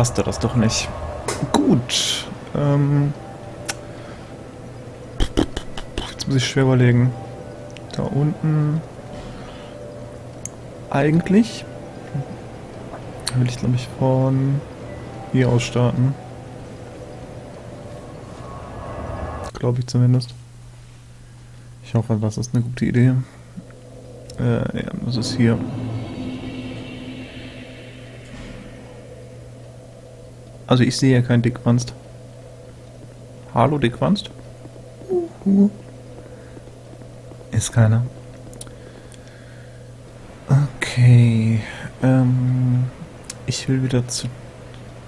passte das doch nicht. Gut. Ähm, jetzt muss ich schwer überlegen. Da unten. Eigentlich will ich, glaube ich, von hier aus starten. Glaube ich zumindest. Ich hoffe, das ist eine gute Idee. Äh, ja, das ist hier. Also ich sehe ja keinen Dickwanst. Hallo Dickwanst? Uh, Ist keiner. Okay. Ähm, ich will wieder zu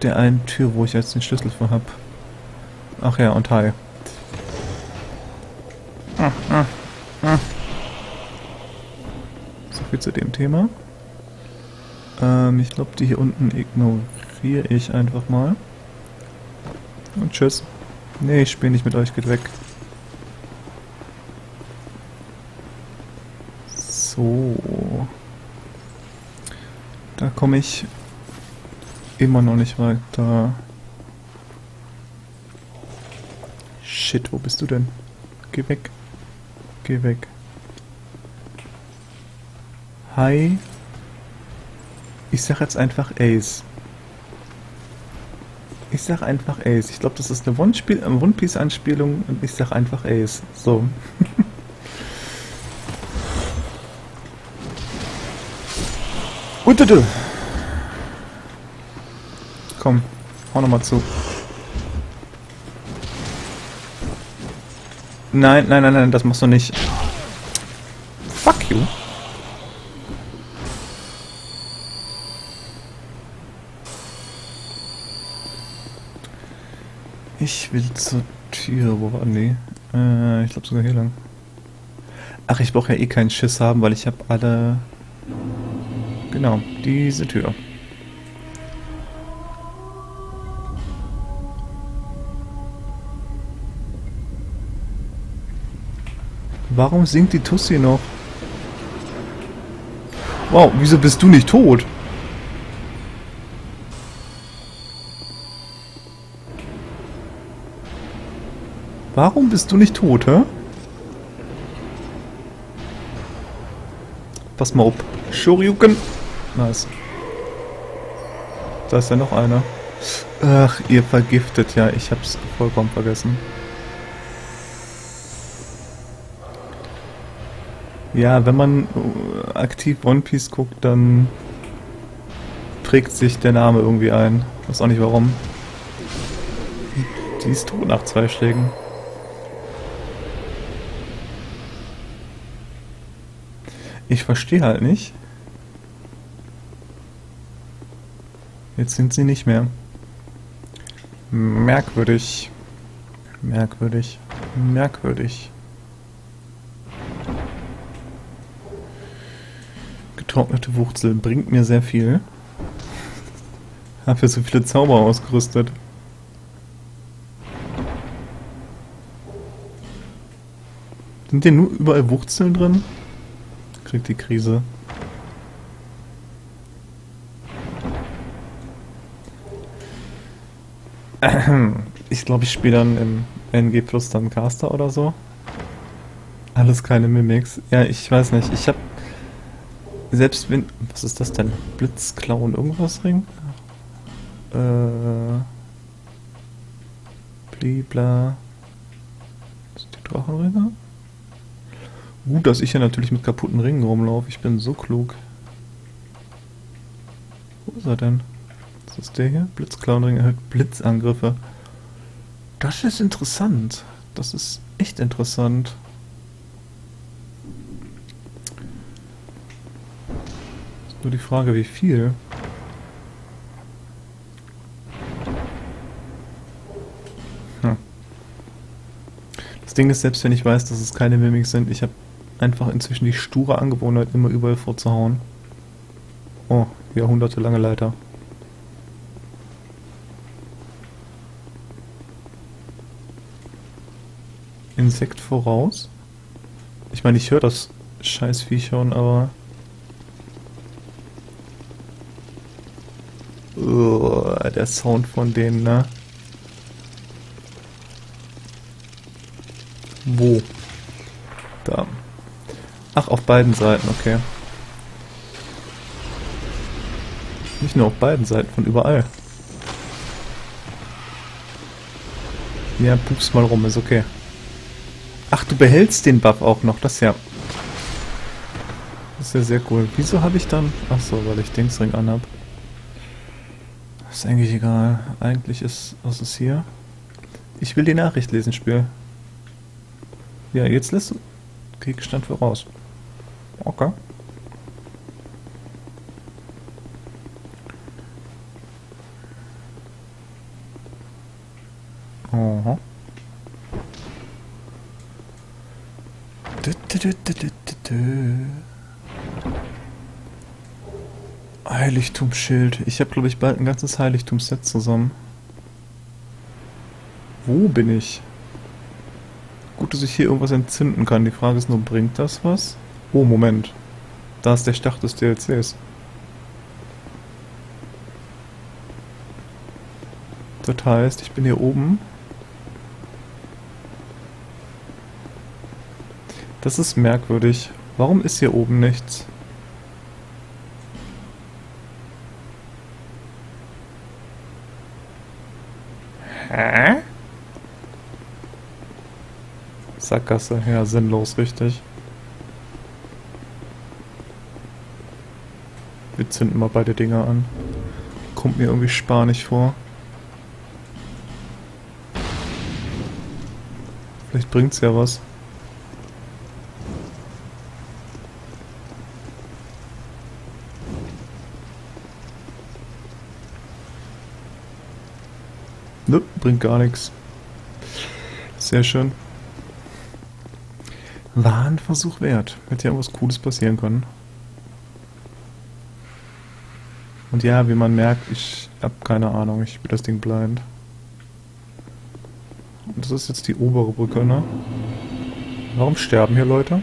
der einen Tür, wo ich jetzt den Schlüssel für habe. Ach ja, und hi. So viel zu dem Thema. Ähm, ich glaube, die hier unten ignoriere ich einfach mal. Und tschüss. Nee, ich spiele nicht mit euch, geht weg. So. Da komme ich immer noch nicht weiter. Shit, wo bist du denn? Geh weg. Geh weg. Hi. Ich sag jetzt einfach Ace. Ich sag einfach Ace. Ich glaube, das ist eine One Piece Anspielung und ich sag einfach Ace. So. Und Komm, hau nochmal zu. Nein, nein, nein, nein, das machst du nicht. Fuck you. Ich will zur Tür. Wo war nee? Äh, ich glaube sogar hier lang. Ach, ich brauche ja eh keinen Schiss haben, weil ich habe alle... Genau, diese Tür. Warum singt die Tussi noch? Wow, wieso bist du nicht tot? Warum bist du nicht tot, hä? Pass mal auf. Shoryuken. Nice. Da ist ja noch einer. Ach, ihr vergiftet ja. Ich hab's vollkommen vergessen. Ja, wenn man äh, aktiv One Piece guckt, dann prägt sich der Name irgendwie ein. Ich weiß auch nicht warum. Die ist tot nach zwei Schlägen. Ich verstehe halt nicht. Jetzt sind sie nicht mehr. Merkwürdig. Merkwürdig. Merkwürdig. Getrocknete Wurzel bringt mir sehr viel. Hab ja so viele Zauber ausgerüstet. Sind hier nur überall Wurzeln drin? Kriegt die Krise. Ich glaube, ich spiele dann im NG Plus dann Caster oder so. Alles keine Mimics. Ja, ich weiß nicht. Ich habe selbst wenn... Was ist das denn? Blitzklauen irgendwas Ring? Äh... Blibla... Sind die Drachenringe? Gut, dass ich ja natürlich mit kaputten Ringen rumlaufe. Ich bin so klug. Wo ist er denn? Was ist der hier? Blitzclownring erhöht Blitzangriffe. Das ist interessant. Das ist echt interessant. Ist nur die Frage, wie viel. Hm. Das Ding ist, selbst wenn ich weiß, dass es keine Mimics sind, ich habe einfach inzwischen die sture Angewohnheit, immer überall vorzuhauen. Oh, jahrhundertelange Leiter. Insekt voraus? Ich meine, ich höre das Scheißvieh schon, aber... Uh, der Sound von denen, ne? Wo? Da. Ach, auf beiden Seiten, okay. Nicht nur auf beiden Seiten, von überall. Ja, pups mal rum, ist okay. Ach, du behältst den Buff auch noch, das ist ja... Das ist ja sehr cool. Wieso habe ich dann... Ach so, weil ich Dingsring anhab. Ist eigentlich egal. Eigentlich ist... Was ist hier? Ich will die Nachricht lesen, Spiel. Ja, jetzt lässt du Gegenstand voraus. Okay. Aha. Heiligtumsschild. Ich habe, glaube ich, bald ein ganzes Heiligtumsset zusammen. Wo bin ich? Gut, dass ich hier irgendwas entzünden kann. Die Frage ist nur, bringt das was? Oh, Moment. Da ist der Start des DLCs. Das heißt, ich bin hier oben Das ist merkwürdig. Warum ist hier oben nichts? Hä? Sackgasse, ja, sinnlos, richtig. Zünden mal beide Dinger an. Kommt mir irgendwie spanisch vor. Vielleicht bringt's ja was. Nö, bringt gar nichts. Sehr schön. War ein Versuch wert. Hätte ja irgendwas Cooles passieren können. Und ja, wie man merkt, ich hab keine Ahnung, ich spiele das Ding blind. Und das ist jetzt die obere Brücke, ne? Warum sterben hier Leute?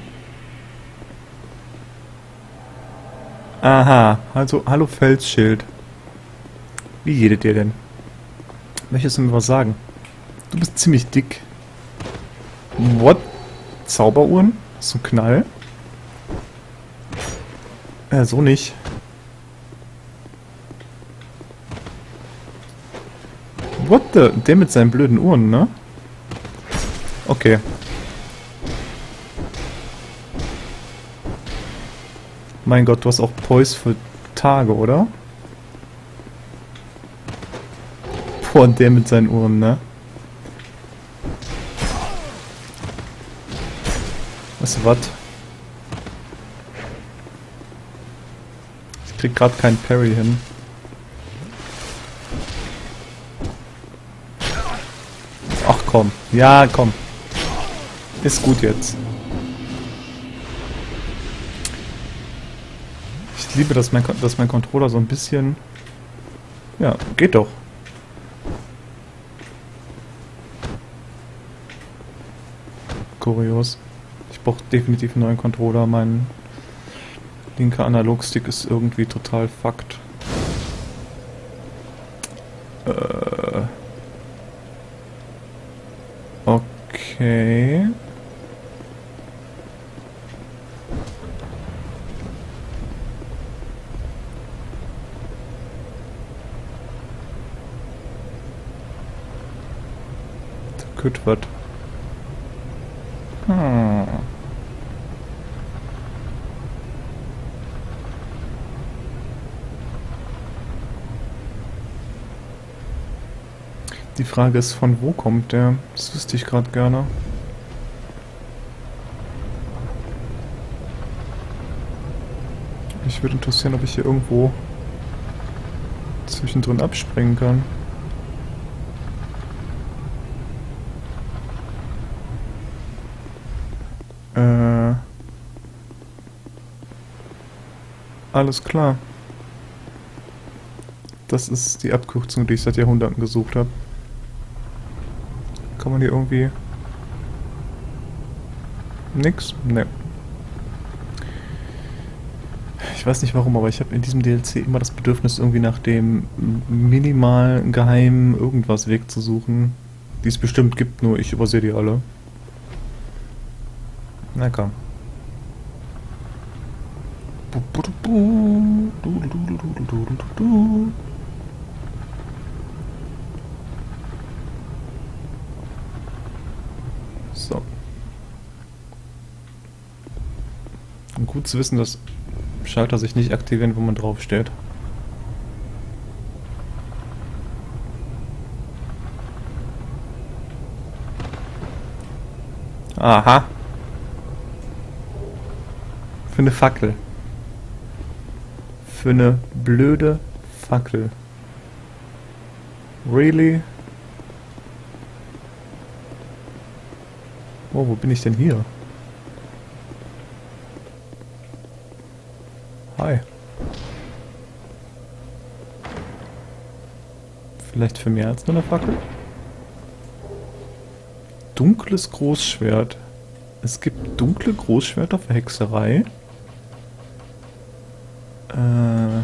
Aha, also hallo Felsschild. Wie jedet ihr denn? Möchtest du mir was sagen? Du bist ziemlich dick. What? Zauberuhren? Hast du einen Knall? Äh, so nicht. What the? Der mit seinen blöden Uhren, ne? Okay. Mein Gott, du hast auch Poise für Tage, oder? Boah, und der mit seinen Uhren, ne? Was, was? Ich krieg grad keinen Parry hin. Komm. Ja, komm. Ist gut jetzt. Ich liebe, dass mein, dass mein Controller so ein bisschen... Ja, geht doch. kurios. Ich brauche definitiv einen neuen Controller. Mein linker Analogstick ist irgendwie total fucked. Äh. Okay. Gut wird. Hm. Die Frage ist, von wo kommt der? Das wüsste ich gerade gerne. Mich würde interessieren, ob ich hier irgendwo zwischendrin abspringen kann. Äh. Alles klar. Das ist die Abkürzung, die ich seit Jahrhunderten gesucht habe. Man hier irgendwie... Nix? Ne. Ich weiß nicht warum, aber ich habe in diesem DLC immer das Bedürfnis, irgendwie nach dem minimal geheimen irgendwas Weg zu suchen, die es bestimmt gibt, nur ich übersehe die alle. Na komm. So. Und gut zu wissen, dass Schalter sich nicht aktivieren, wo man drauf steht. Aha. Für eine Fackel. Für eine blöde Fackel. Really? Oh, wo bin ich denn hier? Hi. Vielleicht für mehr als nur eine Fackel? Dunkles Großschwert. Es gibt dunkle Großschwerter für Hexerei. Äh,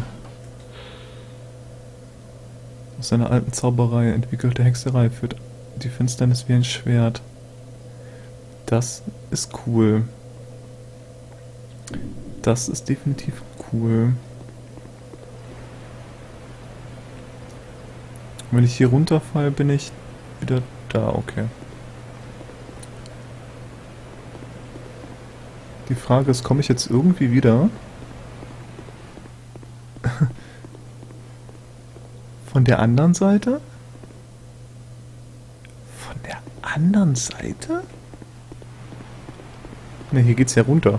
aus seiner alten Zauberei entwickelte Hexerei führt die Finsternis wie ein Schwert. Das ist cool. Das ist definitiv cool. Wenn ich hier runterfalle, bin ich wieder da, okay. Die Frage ist, komme ich jetzt irgendwie wieder? Von der anderen Seite? Von der anderen Seite? Ne, hier geht's ja runter.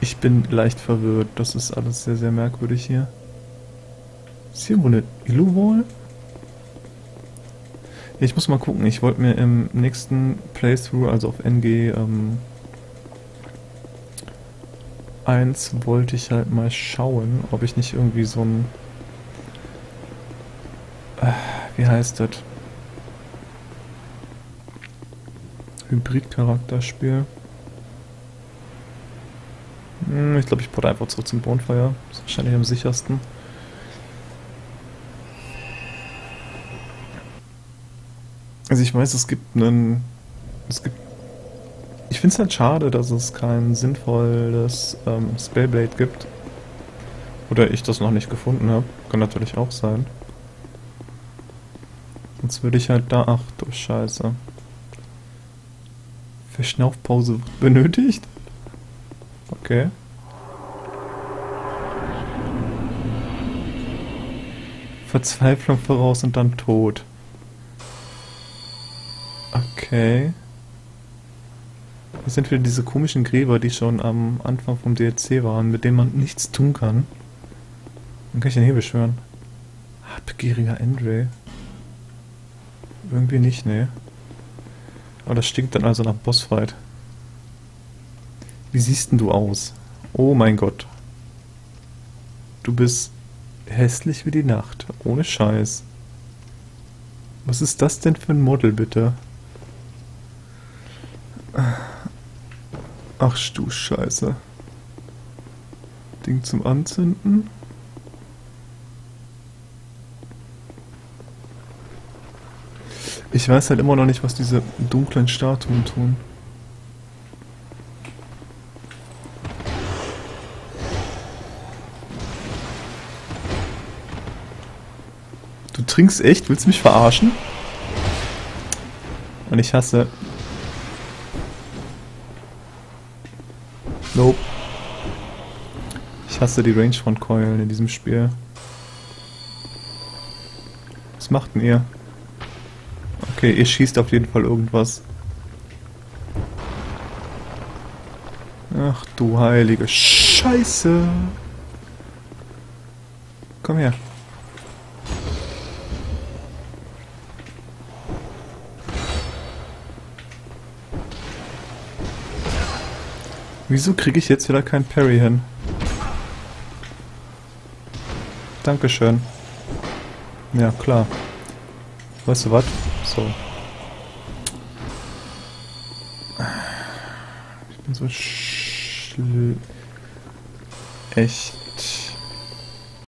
Ich bin leicht verwirrt. Das ist alles sehr, sehr merkwürdig hier. Ist hier wohl eine Illu-Wall? Ich muss mal gucken. Ich wollte mir im nächsten Playthrough, also auf NG ähm, 1, wollte ich halt mal schauen, ob ich nicht irgendwie so ein... Äh, wie heißt das? Hybrid-Charakter spiele. Hm, ich glaube, ich porte einfach zurück zum Bonfire. Ist wahrscheinlich am sichersten. Also ich weiß, es gibt einen... Es gibt... Ich finde es halt schade, dass es kein sinnvolles ähm, Spellblade gibt. Oder ich das noch nicht gefunden habe. Kann natürlich auch sein. Sonst würde ich halt da... Ach du Scheiße. Verschnaufpause benötigt? Okay. Verzweiflung voraus und dann Tod. Okay. Das sind wieder diese komischen Gräber, die schon am Anfang vom DLC waren, mit denen man nichts tun kann. Dann kann ich den hier beschwören. Habgieriger Andre. Irgendwie nicht, ne. Aber das stinkt dann also nach Bossfight. Wie siehst denn du aus? Oh mein Gott. Du bist hässlich wie die Nacht. Ohne Scheiß. Was ist das denn für ein Model, bitte? Ach du Scheiße. Ding zum Anzünden? Ich weiß halt immer noch nicht, was diese dunklen Statuen tun. trinkst echt? Willst du mich verarschen? Und ich hasse... Nope. Ich hasse die Range von Keulen in diesem Spiel. Was macht denn ihr? Okay, ihr schießt auf jeden Fall irgendwas. Ach du heilige Scheiße. Komm her. Wieso kriege ich jetzt wieder kein Parry hin? Dankeschön. Ja, klar. Weißt du was? So. Ich bin so sch Schlü... Echt.